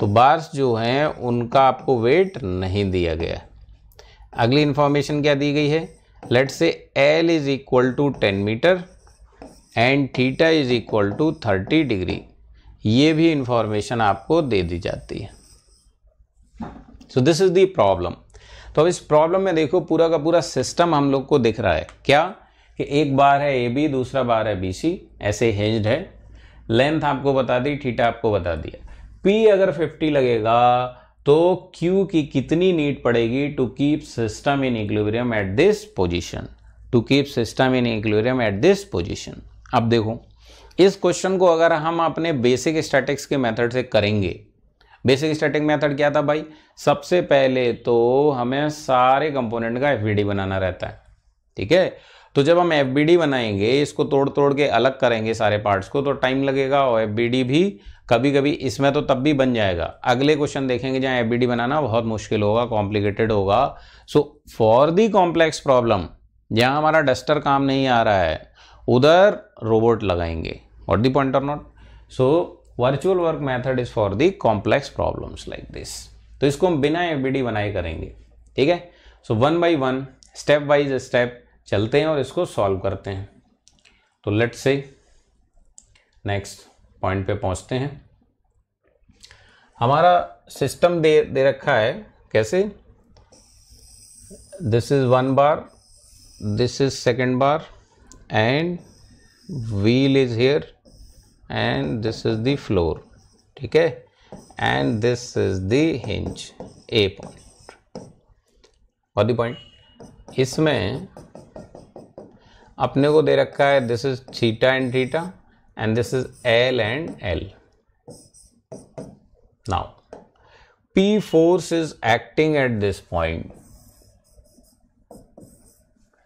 तो bars जो हैं, उनका आपको वेट नहीं दिया गया अगली इंफॉर्मेशन क्या दी गई है? Let say L is equal to ten metre and theta is equal to thirty degree ये भी इंफॉर्मेशन आपको दे दी जाती है। So this is the problem तो अब इस प्रॉब्लम में देखो पूरा का पूरा सिस्टम हम लोग को दिख रहा है। क्या? कि एक बार है ए बी, दूसरा बार है बी सी, ऐसे हेज्ड है। लेंथ आपको बता दी थीटा आपको बता दिया। पी अगर 50 लगेगा तो क्यू की कितनी नीड पड़ेगी to keep system in equilibrium at this position to keep system in equilibrium at this position अब देखो, इस क्वेश्चन को अगर हम अपने बेसिक स्टैटिक्स के मेथड से करेंगे बेसिक स्टैटिक मेथड क्या था भाई? सबसे पहले तो हमें सारे कंपोनेंट का एफबीडी बनाना रहता है, ठीक है? तो जब हम एफबीडी बनाएँगे, इसको तोड़ तोड़ के अलग करेंगे सारे पार्ट्स को तो टाइम लगेगा और एफबीडी भी कभी कभी इसमें तो तब भी बन जाएगा। अगले क्वेश्चन देखेंगे जहाँ एफ़ बनाना बहुत मुश्किल होगा कॉम्प्लिकेटेड होगा। So for the complex problem जहाँ हमारा डस्टर काम नहीं आ रहा है। उधर रोबोट लगाएँगे। What the point or not so virtual work method is for the complex problems like this तो इसको हम बिना एफ़ बनाए करेंगे। ठीक है? सो one by one step wise step चलते हैं और इसको सॉल्व करते हैं। तो लेट से नेक्स्ट पॉइंट पे पहुँचते हैं। हमारा सिस्टम दे दे रखा है, कैसे? This is one bar this is second bar and wheel is here and this is the floor ठीक है? And this is the hinge A point और दी पॉइंट इसमें अपने को दे रखा है this is theta and theta and this is L and L. Now, P force is acting at this point.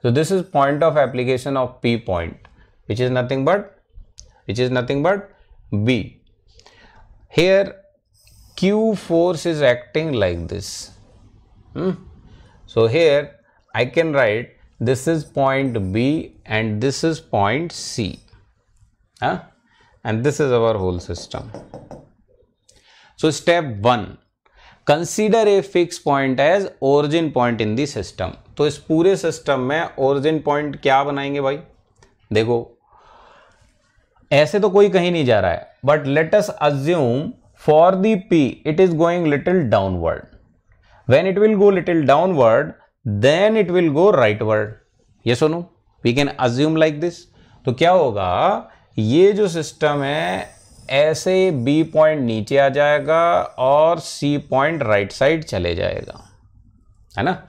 So this is point of application of P point, which is nothing but, which is nothing but B. Here Q force is acting like this. Hmm? So here I can write this is point B and this is point C. huh? and this is our whole system. So step 1 consider a fixed point as origin point in the system. तो इस पूरे system में origin point क्या बनाएँगे भाई देखो ऐसे तो कोई कहीं नहीं जा रहा है but let us assume for the P it is going little downward when it will go little downward then it will go rightward ये सुनो we can assume like this तो क्या होगा ये जो सिस्टम है ऐसे बी पॉइंट नीचे आ जाएगा और सी पॉइंट राइट साइड चले जाएगा है ना?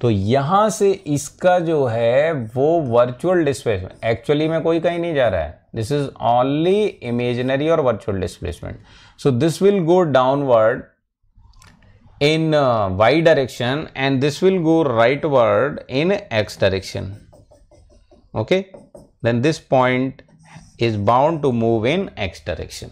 तो यहाँ से इसका जो है वो वर्चुअल डिस्प्लेसमेंट एक्चुअली में कोई कहीं नहीं जा रहा है। दिस इज़ ओनली इमेजिनरी और virtual displacement so this will go downward uh, y direction and this will go rightward in x direction. Okay? Then this point is bound to move in X direction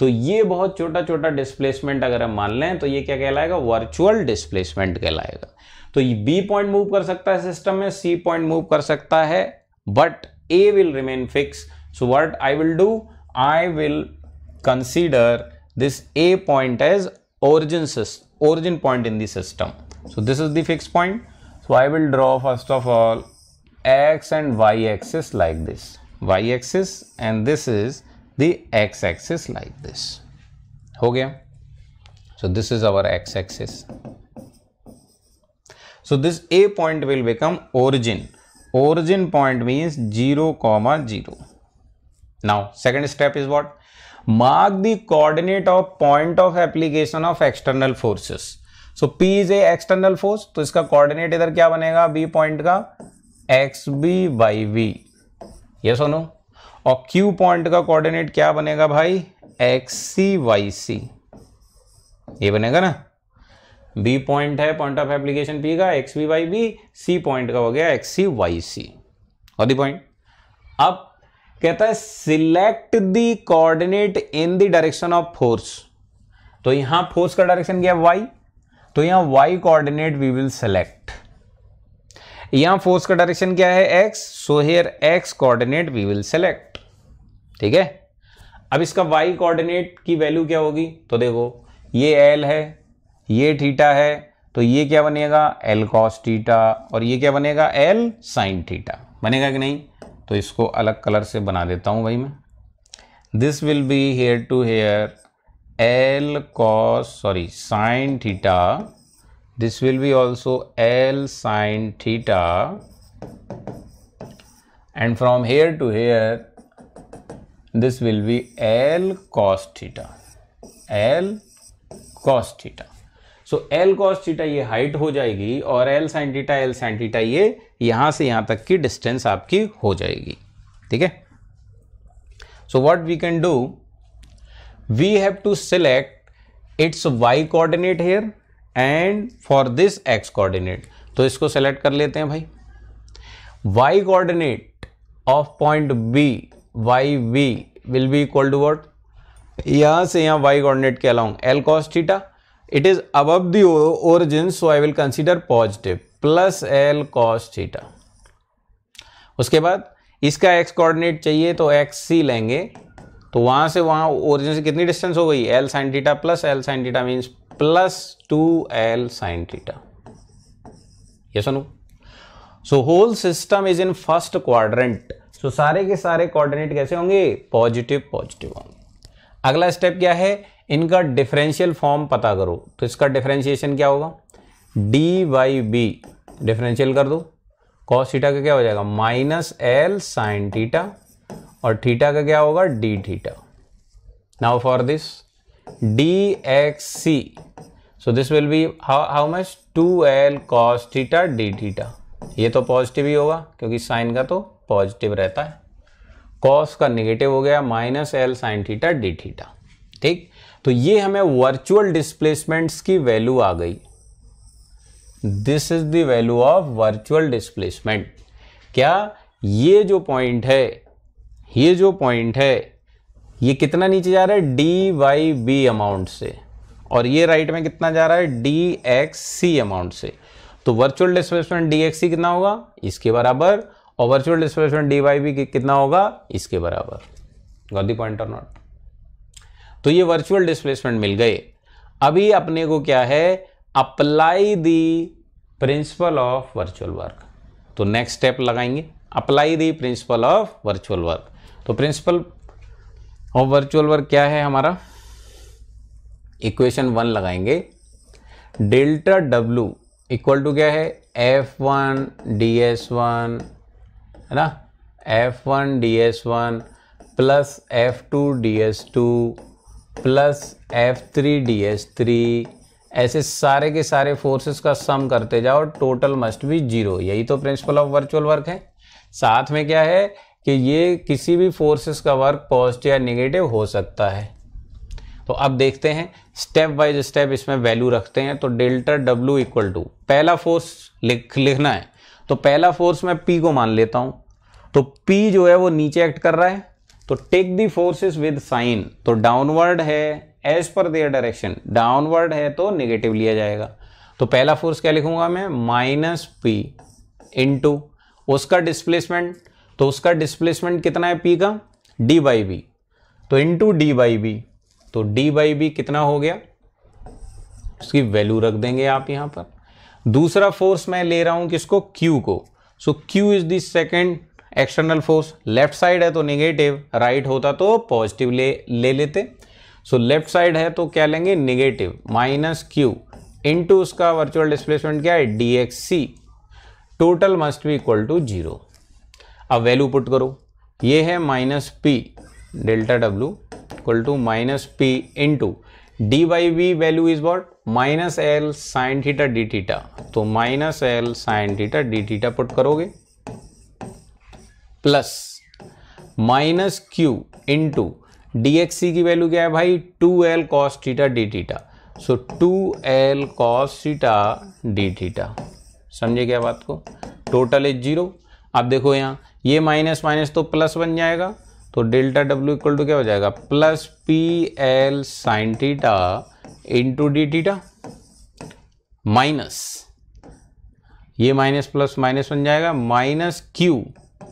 तो ये बहुत छोटा छोटा displacement अगर हम मान लें तो ये क्या कहलाएगा? वर्चुअल डिस्प्लेसमेंट कहलाएगा। तो ये बी पॉइंट मूव कर सकता है सिस्टम में सी पॉइंट मूव कर सकता है but A will remain fix so what I will do I will consider this A point as point in the system. So this is the fixed point. So i will draw first of all x and y axis like this. Y axis and this is the x axis like this okay so this is our x axis so this a point will become origin origin point means 0 comma 0 now second step is what mark the coordinate of point of application of external forces so P is a external force तो इसका coordinate इधर क्या बनेगा B point का X B by we ये सुनो और Q point का कोऑर्डिनेट क्या बनेगा भाई? एक्स सी वाई सी ये बनेगा ना? B पॉइंट है पॉइंट ऑफ़ एप्लीकेशन P का X B by B C point का हो गया एक्स सी वाई सी और दी पॉइंट अब कहता है select the coordinate in the direction of force तो यहाँ फोर्स का डायरेक्शन क्या वाई तो यहाँ Y coordinate we will select यहाँ फोर्स का डायरेक्शन क्या है? X so here X coordinate we will select ठीक है? अब इसका वाई कोऑर्डिनेट की वैल्यू क्या होगी? तो देखो, ये एल है, ये थीटा है तो ये क्या बनेगा? एल कॉस थीटा और ये क्या बनेगा? एल साइन थीटा बनेगा कि नहीं? तो इसको अलग कलर से बना देता हूँ भाई मैं। This will be here to here L cos sorry sine theta this will be also L sine theta. And from here to here, this will be L cos theta. L cos theta. So L cos theta ये height हो जाएगी और L sine theta L sine theta ये यहाँ से यहाँ तक की डिस्टेंस आपकी हो जाएगी। ठीक है? So what we can do we have to select its Y coordinate here and for this X coordinate तो इसको सेलेक्ट कर लेते हैं भाई। Y coordinate of point B Y B will be equal to what यहाँ से यहाँ Y coordinate के along L cos theta it is above the origin so I will consider positive plus L cos theta उसके बाद इसका x coordinate चाहिए तो x सी लेंगे। तो वहाँ से वहाँ ओरिजिन से कितनी डिस्टेंस हो गई? L sine theta plus L sine theta means plus two L sine theta ये सुनो so whole system is in first quadrant so सारे के सारे कोऑर्डिनेट कैसे होंगे? पॉजिटिव पॉजिटिव होंगे। अगला स्टेप क्या है? इनका डिफरेंशियल फॉर्म पता करो। तो इसका डिफरेंशिएशन क्या होगा? डी वाई बी डिफरेंशियल कर दो। कॉस थीटा का क्या हो जाएगा? माइनस एल साइन थीटा और थीटा का क्या होगा? D theta now for this dxc. So this will be how, how much? 2l cos theta d theta. ये तो पॉजिटिव ही होगा क्योंकि साइन का तो पॉजिटिव रहता है। कॉस का निगेटिव हो गया minus L sine theta D theta ठीक? तो ये हमें वर्चुअल डिस्प्लेसमेंट्स की वैल्यू आ गई। This is the value of virtual displacement क्या? ये जो पॉइंट है ये जो पॉइंट है ये कितना नीचे जा रहा है? डी वाई बी अमाउंट से। और ये राइट में कितना जा रहा है? डी एक्स सी अमाउंट से। तो virtual displacement D X C कितना होगा? इसके बराबर। और virtual displacement D Y B कितना होगा? इसके बराबर। गॉट पॉइंट और नॉट तो ये वर्चुअल डिस्प्लेसमेंट मिल गए। अभी अपने को क्या है? Apply the principle of virtual work तो नेक्स्ट स्टेप लगाएँगे। Apply the principle of virtual work तो प्रिंसिपल ऑफ़ वर्चुअल वर्क क्या है हमारा? इक्वेशन वन लगाएँगे। डेल्टा डब्लू इक्वल टू क्या है? F one D S one है ना? F one D S one plus F two D S two plus F three D S three ऐसे सारे के सारे फोर्सेस का सम करते जाओ टोटल मस्ट बी ज़ीरो यही तो प्रिंसिपल ऑफ़ वर्चुअल वर्क है। साथ में क्या है कि ये किसी भी फोर्सेस का वर्क पॉजिटिव या निगेटिव हो सकता है। तो अब देखते हैं स्टेप वाइज स्टेप इसमें वैल्यू रखते हैं तो डेल्टा डब्ल्यू इक्वल टू पहला फोर्स लिख, लिखना है। तो पहला फोर्स मैं पी को मान लेता हूँ। तो पी जो है वो नीचे एक्ट कर रहा है। तो take the forces with sign तो डाउनवर्ड है एज पर देयर डायरेक्शन डाउनवर्ड है तो नेगेटिव लिया जाएगा। तो पहला फोर्स क्या लिखूँगा मैं? माइनस पी इंटू उसका डिस्प्लेसमेंट तो उसका डिस्प्लेसमेंट कितना है पी का? डी बाई बी तो इंटू डी बाई बी तो डी बाई बी कितना हो गया? उसकी वैल्यू रख देंगे आप यहाँ पर। दूसरा फोर्स मैं ले रहा हूँ किसको? क्यू को। So Q is the second external force left side है तो नेगेटिव राइट right होता तो पॉजिटिव ले ले लेते। सो लेफ़्ट साइड है तो क्या लेंगे? नेगेटिव माइनस क्यू इंटू उसका वर्चुअल डिस्प्लेसमेंट क्या है? D X C total must be equal to zero अब वैल्यू पुट करो। ये है minus P delta W to minus P into D by V value is what minus L sine theta D theta तो minus L sine theta D theta put करोगे? Plus minus Q into D X की value क्या है भाई? Two L cos theta D theta so two L cos theta D theta समझे क्या बात को? टोटल इज़ ज़ीरो अब देखो यहाँ, ये माइनस माइनस तो प्लस बन जाएगा। तो डेल्टा डब्ल्यू इक्वल टू क्या हो जाएगा? Plus P L sine theta into D theta minus ये माइनस प्लस माइनस बन जाएगा। Minus Q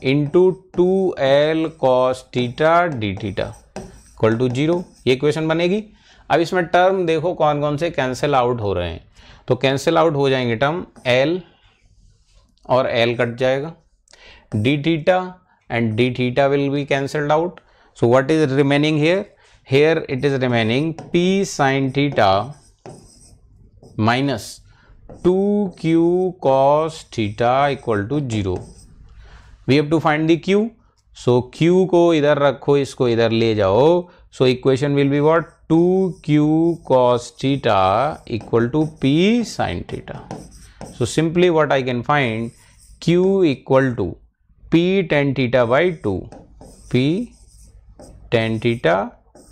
into two L cos theta D theta equal to zero ये क्वेश्चन बनेगी। अब इसमें टर्म देखो कौन कौन से कैंसिल आउट हो रहे हैं। तो कैंसिल आउट हो जाएँगे टर्म एल और एल कट जाएगा। D theta and D theta will be cancelled out so what is remaining here here it is remaining P sine theta minus two Q cos theta equal to zero we have to find the Q so Q को इधर रखो इसको इधर ले जाओ so equation will be what two Q cos theta equal to P sine theta so simply what I can find Q equal to P tan theta by two P tan theta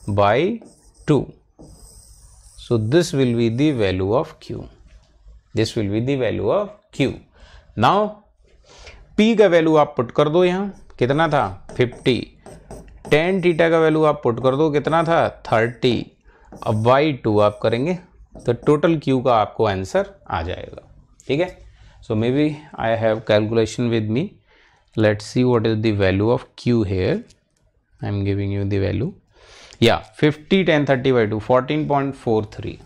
by two so, this will be the value of q. This will be the value of q. Now, p का value आप put कर दो यहाँ. कितना था? 50 tan theta का value आप put कर दो. कितना था? 30 अब बाई टू आप करेंगे तो टोटल क्यू का आपको आंसर आ जाएगा. ठीक है? So maybe I have calculation with me let's see what is the value of q here. I'm giving you the value. Yeah 50 10 30 by 2 14.43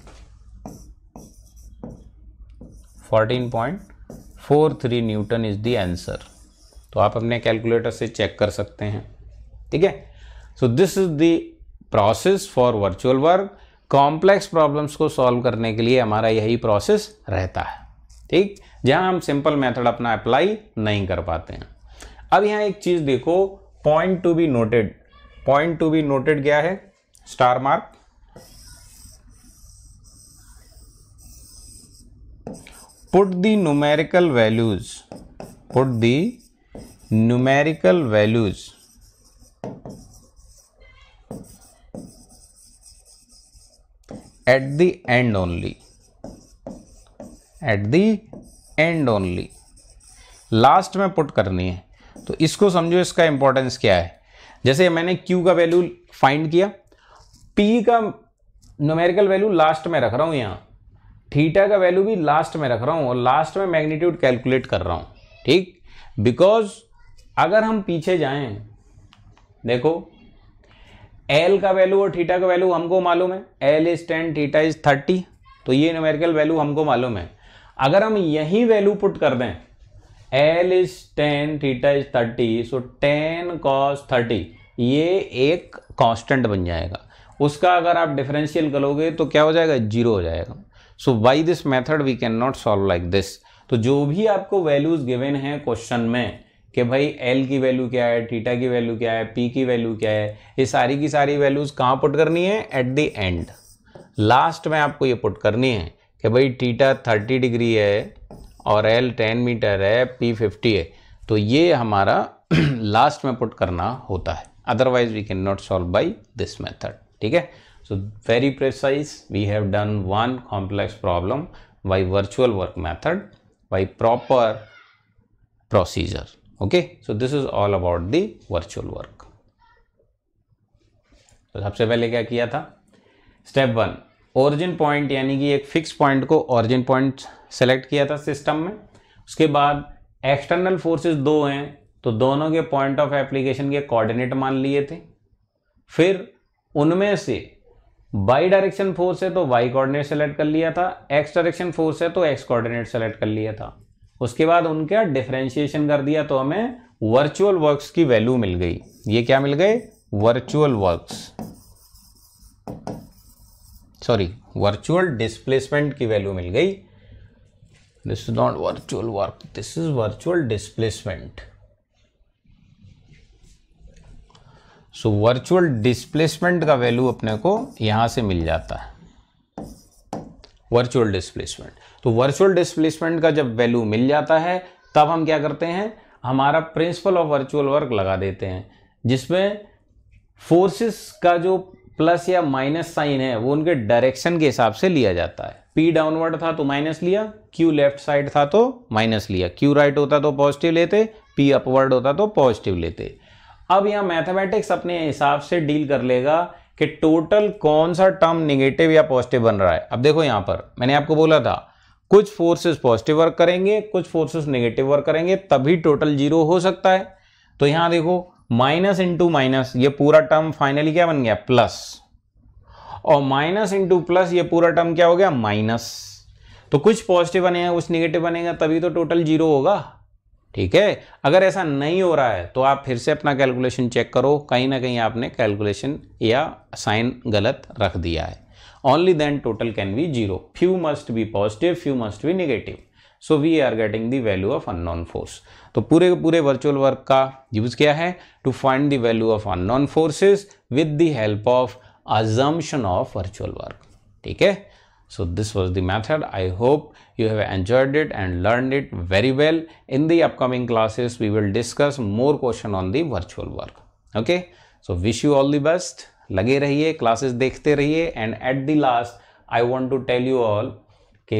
14.43 newton is the answer तो आप अपने कैलकुलेटर से चेक कर सकते हैं। ठीक है? So this is the process for virtual work complex problems को सॉल्व करने के लिए हमारा यही प्रोसेस रहता है। ठीक? जहाँ हम सिंपल मेथड अपना अप्लाई नहीं कर पाते हैं। अब यहाँ एक चीज़ देखो point to be noted point to be noted क्या है? Star mark put the numerical values put the numerical values at the end only at the end only last में पुट करनी है. तो इसको समझो इसका इंपॉर्टेंस क्या है। जैसे मैंने Q का वैल्यू फाइंड किया, P का नोमेरिकल वैल्यू लास्ट में रख रहा हूँ यहाँ। थीटा का वैल्यू भी लास्ट में रख रहा हूँ और लास्ट में मैग्नीट्यूड कैलकुलेट कर रहा हूँ, ठीक? बिकॉज़ अगर हम पीछे जाएँ, देखो एल का वैल्यू और थीटा का वैल्यू हमको मालूम है। L is ten theta is thirty तो ये न्यूमेरिकल वैल्यू हमको मालूम है। अगर हम यही वैल्यू पुट कर दें L is ten theta is thirty so ten cos thirty ये एक कांस्टेंट बन जाएगा। उसका अगर आप डिफरेंशियल करोगे तो क्या हो जाएगा? ज़ीरो हो जाएगा। So by this method we cannot solve like this तो जो भी आपको वैल्यूज़ गिवन है क्वेश्चन में, कि भाई एल की वैल्यू क्या है थीटा की वैल्यू क्या है पी की वैल्यू क्या है, ये सारी की सारी वैल्यूज़ कहाँ पुट करनी है? एट द एंड लास्ट में आपको ये पुट करनी है, कि भाई थीटा थर्टी डिग्री है और एल टेन मीटर है पी फिफ्टी है। तो ये हमारा लास्ट में पुट करना होता है। Otherwise we cannot solve by this method ठीक है? So very precise we have done one complex problem by virtual work method by proper procedure okay so this is all about the virtual work तो सबसे पहले क्या किया था? Step one origin point यानी कि एक फिक्स पॉइंट को ओरिजिन पॉइंट सेलेक्ट किया था सिस्टम में। उसके बाद एक्सटर्नल फोर्सेस दो हैं तो दोनों के पॉइंट ऑफ़ एप्लीकेशन के कोऑर्डिनेट मान लिए थे। फिर उनमें से बाई डायरेक्शन फोर्स है तो वाई कोऑर्डिनेट सेलेक्ट कर लिया था एक्स डायरेक्शन फोर्स है तो एक्स कोऑर्डिनेट सेलेक्ट कर लिया था। उसके बाद उनका डिफ्रेंशिएशन कर दिया तो हमें वर्चुअल वर्क्स की वैल्यू मिल गई। ये क्या मिल गए? Virtual works sorry virtual displacement की वैल्यू मिल गई। This is not virtual work. This is virtual displacement. So virtual displacement का वैल्यू अपने को यहाँ से मिल जाता है। वर्चुअल डिस्प्लेसमेंट तो वर्चुअल डिस्प्लेसमेंट का जब वैल्यू मिल जाता है, तब हम क्या करते हैं? हमारा प्रिंसिपल ऑफ़ वर्चुअल वर्क लगा देते हैं, जिसमें फोर्सेस का जो प्लस या माइनस साइन है, वो उनके डायरेक्शन के हिसाब से लिया जाता है। पी डाउनवर्ड था तो माइनस लिया क्यू लेफ़्ट साइड था तो माइनस लिया। क्यू राइट होता तो पॉजिटिव लेते पी अपवर्ड होता तो पॉजिटिव लेते। अब यहाँ मैथमेटिक्स अपने हिसाब से डील कर लेगा कि टोटल कौन सा टर्म निगेटिव या पॉजिटिव बन रहा है। अब देखो यहाँ पर, मैंने आपको बोला था, कुछ फोर्सेस पॉजिटिव वर्क करेंगे, कुछ फोर्सेस नेगेटिव वर्क करेंगे, तभी टोटल ज़ीरो हो सकता है। तो यहाँ देखो माइनस इंटू माइनस ये पूरा टर्म फाइनली क्या बन गया? प्लस और माइनस इंटू प्लस ये पूरा टर्म क्या हो गया? माइनस। तो कुछ पॉजिटिव बनेगा कुछ नेगेटिव बनेगा तभी तो टोटल ज़ीरो होगा। ठीक है? अगर ऐसा नहीं हो रहा है तो आप फिर से अपना कैलकुलेशन चेक करो। कहीं ना कहीं आपने कैलकुलेशन या साइन गलत रख दिया है। Only then total can be 0. Few must be positive, few must be negative. So we are getting the value of unknown force. तो पूरे पूरे वर्चुअल वर्क का यूज़ क्या है? To find the value of unknown forces with the help of assumption of virtual work ठीक है so this was the method i hope you have enjoyed it and learned it very well in the upcoming classes we will discuss more question on the virtual work okay so wish you all the best लगे रहिए classes देखते रहिए and at the last I want to tell you all कि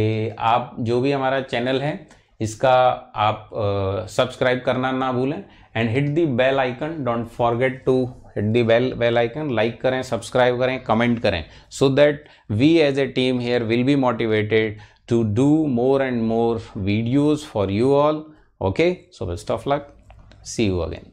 आप जो भी हमारा channel है इसका आप सब्सक्राइब uh, करना ना भूलें and hit the bell icon don't forget to the bell bell icon, like करें, सब्सक्राइब करें, कमेंट करें। So that we as a team here will be motivated to do more and more videos for you all okay so best of luck see you again